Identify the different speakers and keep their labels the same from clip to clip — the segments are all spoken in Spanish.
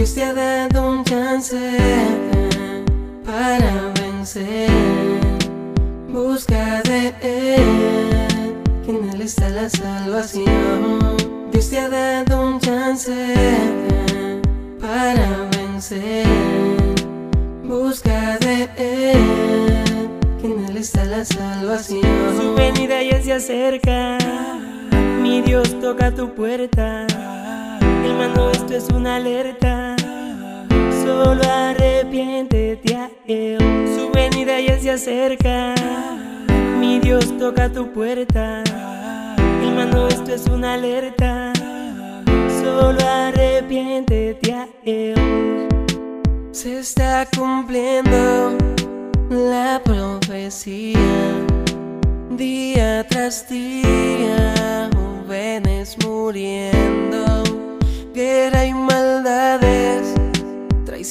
Speaker 1: Dios te ha dado un chance para vencer. Busca de Él, que en está la salvación. Dios te ha dado un chance para vencer. Busca de Él, que en Él está la salvación.
Speaker 2: Su venida ya se acerca, mi Dios toca tu puerta. Hermano, esto es una alerta. Solo arrepiéntete a Él. Su venida ya se acerca. Mi Dios toca tu puerta. Hermano, esto es una alerta. Solo arrepiéntete a Él.
Speaker 1: Se está cumpliendo la profecía día tras día, jóvenes muriendo, guerra y maldades,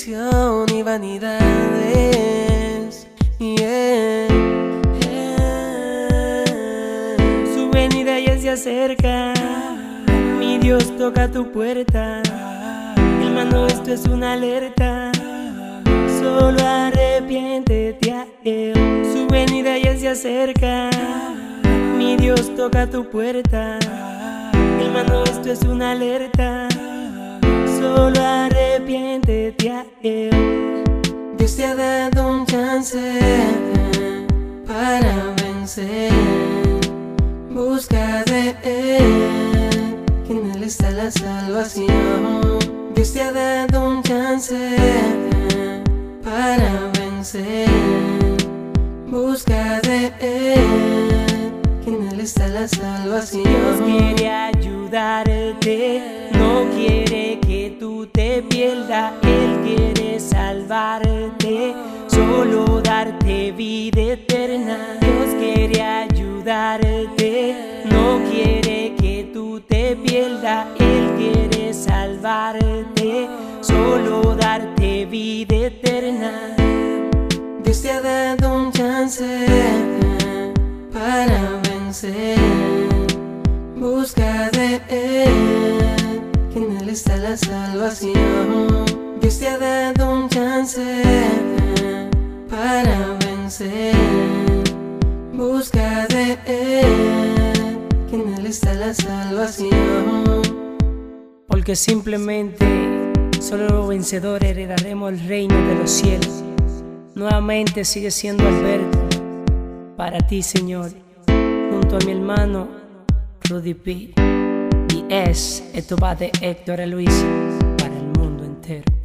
Speaker 1: traición y vanidades. Yeah, yeah.
Speaker 2: Su venida ya se acerca. Mi Dios toca tu puerta. Hermano, esto es una alerta. Solo arrepiéntete a Él. Su venida ya se acerca. Mi Dios toca tu puerta. Hermano, esto es una alerta. Solo arrepiéntete a Él.
Speaker 1: Dios te ha dado un chance para vencer. Busca de Él, que en Él está la salvación. Dios te ha dado un chance para vencer. Busca de Él, que en Él está la
Speaker 2: Dios
Speaker 1: salvación.
Speaker 2: quiere no quiere que tú te pierdas, Él quiere salvarte, solo darte vida eterna. Dios quiere ayudarte, no quiere que tú te pierdas, Él quiere salvarte, solo darte vida eterna.
Speaker 1: Dios te ha chance para vencer. Busca de Él, que en Él está la salvación. Dios te ha dado un chance para vencer. Busca de Él, que en Él está la salvación.
Speaker 2: Porque simplemente solo los vencedores heredaremos el reino de los cielos. Nuevamente sigue siendo Alberto para ti, Señor, junto a mi hermano Rudy P. Es, esto va de Héctor Luis para el mundo entero.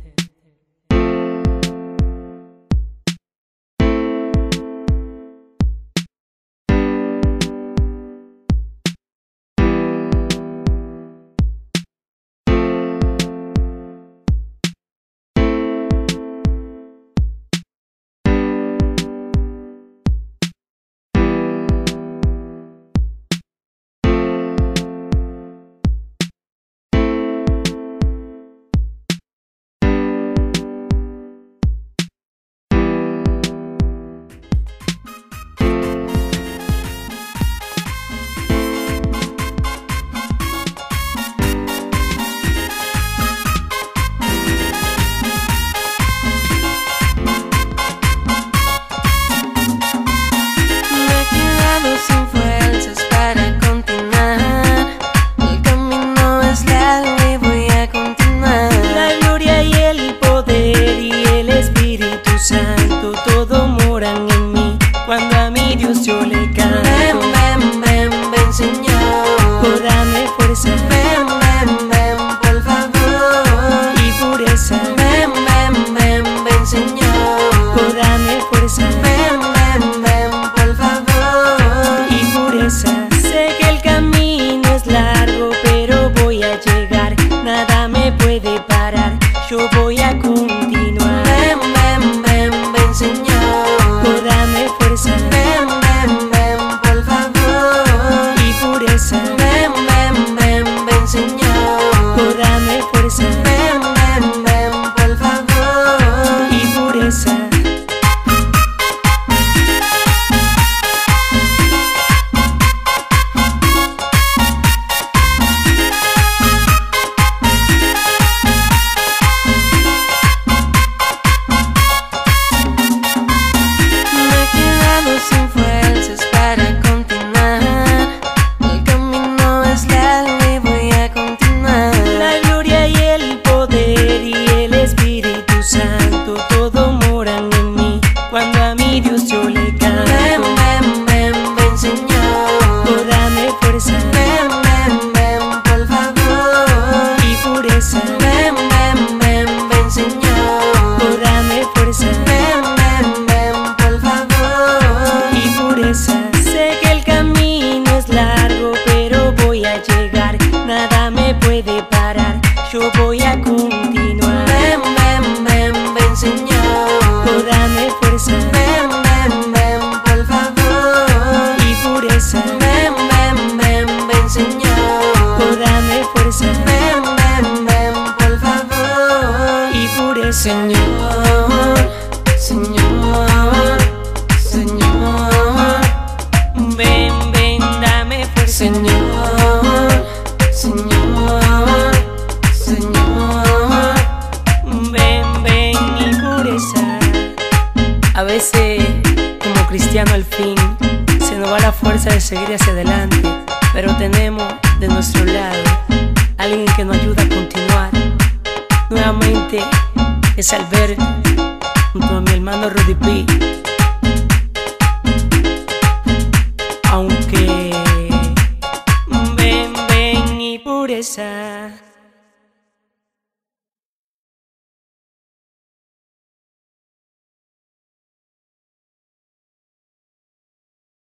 Speaker 2: Santo, todo moran en mí. Cuando a mi Dios yo le canto.
Speaker 1: Ven, ven, ven, ven, Señor.
Speaker 2: Oh, dame fuerza.
Speaker 1: Ven, ven, ven, por favor.
Speaker 2: Y pureza.
Speaker 1: Ven, ven, ven, ven, Señor.
Speaker 2: Oh, dame fuerza.
Speaker 1: Ven, ven, ven, por favor.
Speaker 2: Y pureza. Sé que el camino es largo, pero voy a llegar. Nada me puede parar. Yo voy
Speaker 1: Señor, Señor, Señor,
Speaker 2: Ven, ven, dame fuerza.
Speaker 1: Señor, Señor, Señor.
Speaker 2: Ven, ven y pureza. A veces, como cristiano al fin, se nos va la fuerza de seguir hacia adelante, pero tenemos de nuestro lado alguien que nos ayuda a Ese Albert junto a mi hermano Rudy P. Aunque ven, ven y pureza.